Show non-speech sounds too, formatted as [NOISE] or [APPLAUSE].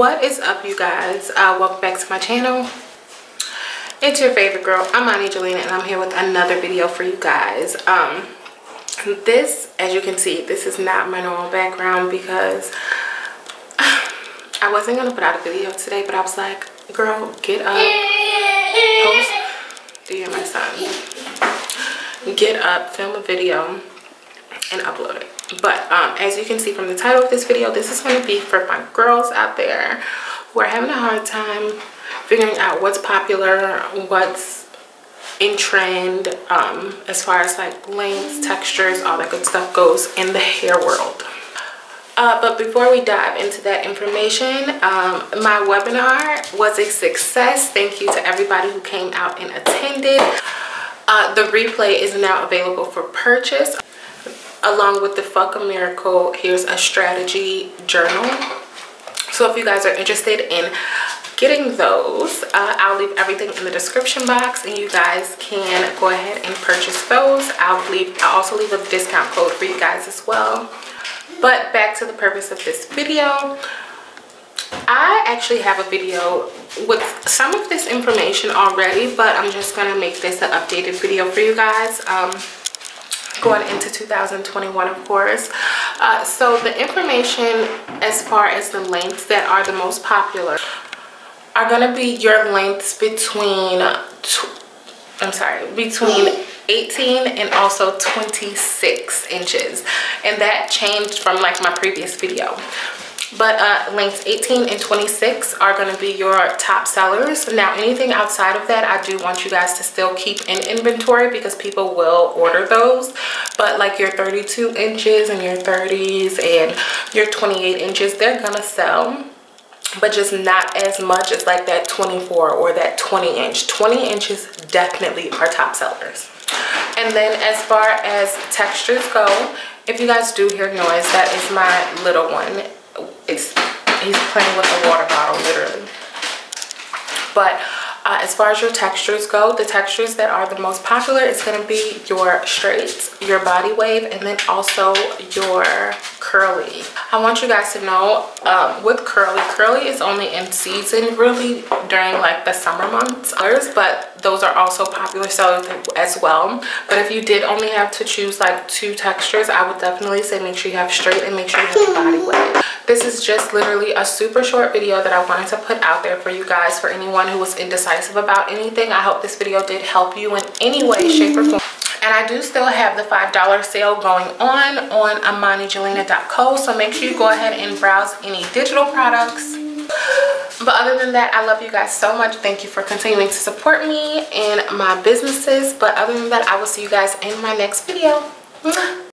what is up you guys? Uh, welcome back to my channel. It's your favorite girl Imani Jelena and i'm here with another video for you guys. Um this as you can see this is not my normal background because [SIGHS] i wasn't gonna put out a video today but i was like girl get up. Post do you hear my son. Get up film a video and upload it but um, as you can see from the title of this video this is going to be for my girls out there who are having a hard time figuring out what's popular what's in trend um, as far as like lengths textures all that good stuff goes in the hair world uh, but before we dive into that information, um, my webinar was a success. Thank you to everybody who came out and attended. Uh, the replay is now available for purchase along with the fuck a miracle here's a strategy journal. So if you guys are interested in getting those uh, i'll leave everything in the description box and you guys can go ahead and purchase those. I'll leave i'll also leave a discount code for you guys as well. But back to the purpose of this video. I actually have a video with some of this information already, but I'm just gonna make this an updated video for you guys. Um, going into 2021 of course. Uh, so the information as far as the lengths that are the most popular are going to be your lengths between I'm sorry between 18 and also 26 inches. And that changed from like my previous video but uh, lengths 18 and 26 are going to be your top sellers. Now anything outside of that i do want you guys to still keep in inventory because people will order those. But like your 32 inches and your 30s and your 28 inches they're gonna sell but just not as much as like that 24 or that 20 inch. 20 inches definitely are top sellers. And then as far as textures go if you guys do hear noise that is my little one it's he's playing with a water bottle literally. But uh, as far as your textures go the textures that are the most popular is going to be your straights your body wave and then also your curly. I want you guys to know um, with curly curly is only in season really during like the summer months but those are also popular sellers as well. But if you did only have to choose like two textures i would definitely say make sure you have straight and make sure you have your body wave this is just literally a super short video that i wanted to put out there for you guys for anyone who was indecisive about anything. I hope this video did help you in any way shape or form and I do still have the $5 sale going on on imanijelena.co so make sure you go ahead and browse any digital products. But other than that i love you guys so much. Thank you for continuing to support me and my businesses. But other than that i will see you guys in my next video